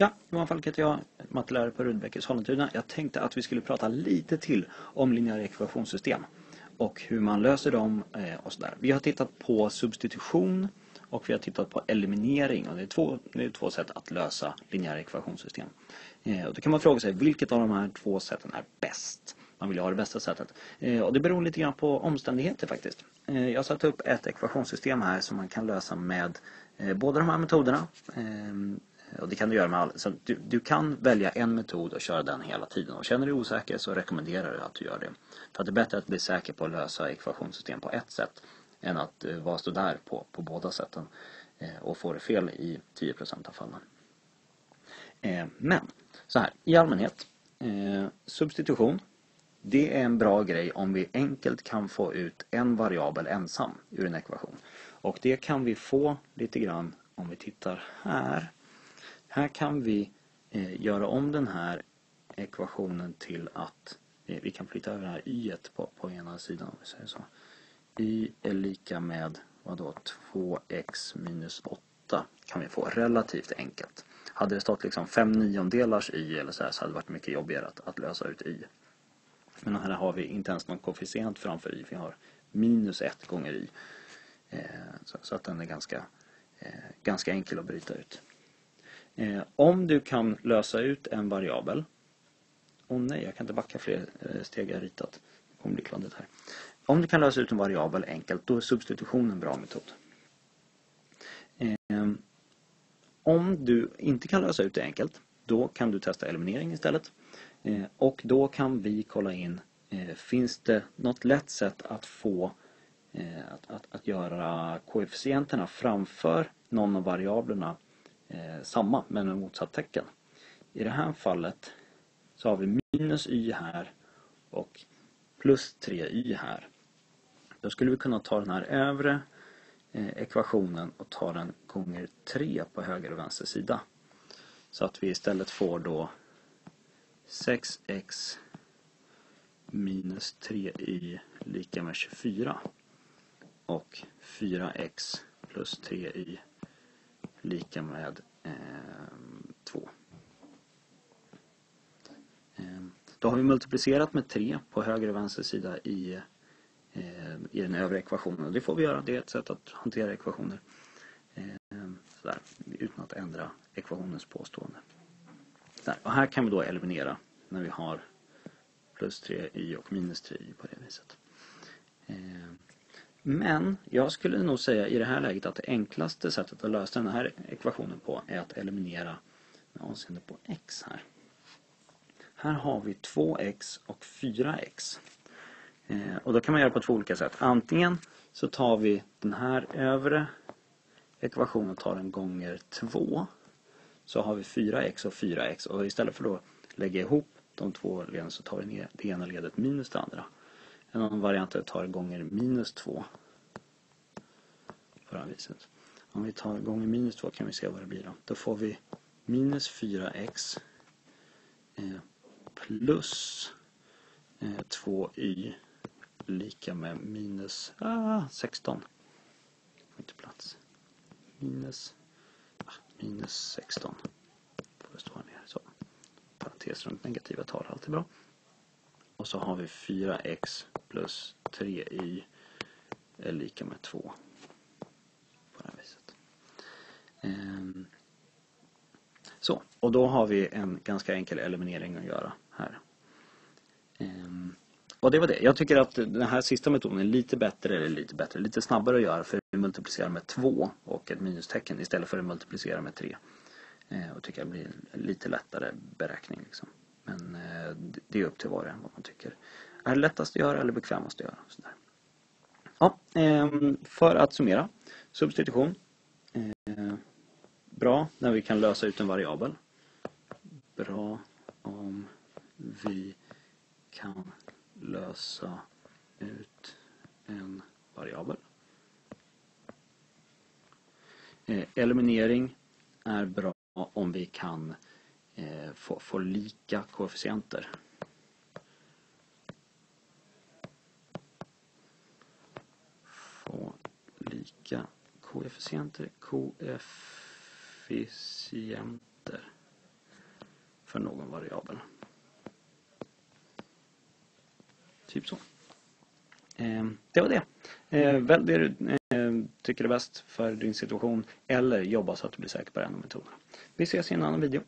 Ja, Johan Falk heter jag, mattelärare på Rudbeckes i Jag tänkte att vi skulle prata lite till om linjära ekvationssystem och hur man löser dem eh, och sådär. Vi har tittat på substitution och vi har tittat på eliminering och det är två, det är två sätt att lösa linjära ekvationssystem. Eh, och då kan man fråga sig vilket av de här två sätten är bäst? Man vill ju ha det bästa sättet. Eh, och det beror lite grann på omständigheter faktiskt. Jag har satt upp ett ekvationssystem här som man kan lösa med båda de här metoderna. Eh, och det kan du göra med all, så du, du, kan välja en metod och köra den hela tiden. Och känner du dig osäker så rekommenderar jag att du gör det. För att det är bättre att bli säker på att lösa ekvationssystem på ett sätt än att eh, vara sådär på, på båda sätten eh, och få det fel i 10% av fallen. Men, så här, i allmänhet, substitution det är en bra grej om vi enkelt kan få ut en variabel ensam ur en ekvation. Och det kan vi få lite grann om vi tittar här. Här kan vi eh, göra om den här ekvationen till att eh, vi kan flytta över det här y på, på ena sidan. Om vi säger så. y är lika med vadå, 2x minus 8 kan vi få relativt enkelt. Hade det stått liksom 5 niondelars y eller så här så hade det varit mycket jobbigare att, att lösa ut y. Men här har vi inte ens någon koefficient framför y. Vi har minus 1 gånger y. Eh, så, så, att den är ganska, eh, ganska enkel att bryta ut. Eh, om du kan lösa ut en variabel. Åh oh nej, jag kan inte backa fler eh, steg jag ritat. Det kommer bli kladdigt här. Om du kan lösa ut en variabel enkelt, då är substitution en bra metod. Eh, om du inte kan lösa ut det enkelt, då kan du testa eliminering istället. Eh, och då kan vi kolla in, eh, finns det något lätt sätt att få eh, att, att, att göra koefficienterna framför någon av variablerna eh, samma men med motsatt tecken. I det här fallet så har vi minus y här och plus 3y här. Då skulle vi kunna ta den här övre eh, ekvationen och ta den gånger 3 på höger och vänster sida. Så att vi istället får då 6x minus 3y lika med 24 och 4x plus 3y lika med eh, 2. Eh, då har vi multiplicerat med 3 på höger och vänster sida i, eh, i den övre ekvationen. Det får vi göra, det är ett sätt att hantera ekvationer. Eh, sådär, utan att ändra ekvationens påstående. Där. Och här kan vi då eliminera när vi har plus 3y och minus 3y på det viset. Eh, men jag skulle nog säga i det här läget att det enklaste sättet att lösa den här ekvationen på är att eliminera med avseende på x här. Här har vi 2x och 4x. Eh, och då kan man göra på två olika sätt. Antingen så tar vi den här övre ekvationen och tar den gånger 2. Så har vi 4x och 4x och istället för att lägga ihop de två leden så tar vi det ena ledet minus det andra. En annan variant är att ta gånger minus 2. På det här viset. Om vi tar gånger minus 2 kan vi se vad det blir då. Då får vi minus 4x eh, plus eh, 2y lika med minus ah, 16. Får inte plats. Minus, ah, minus 16. Får det stå här nere. Så. Parentes runt negativa tal, alltid bra. Och så har vi 4x plus 3y är lika med 2. På det här viset. Ehm, så, och då har vi en ganska enkel eliminering att göra här. Ehm, och det var det. Jag tycker att den här sista metoden är lite bättre, eller lite bättre, lite snabbare att göra för vi multiplicerar med 2 och ett minustecken istället för att multiplicera med 3. Ehm, och tycker jag blir en lite lättare beräkning. Liksom. Det är upp till var och en vad man tycker är lättast att göra eller bekvämast att göra. Sådär. Ja, ehm, för att summera. Substitution. Eh, bra när vi kan lösa ut en variabel. Bra om vi kan lösa ut en variabel. Eh, eliminering är bra om vi kan eh, få, få lika koefficienter. Få lika koefficienter, koefficienter. för någon variabel. Typ så. Eh, det var det. Eh, välj det du eh, tycker är bäst för din situation eller jobba så att du blir säker på en av metoderna. Vi ses i en annan video.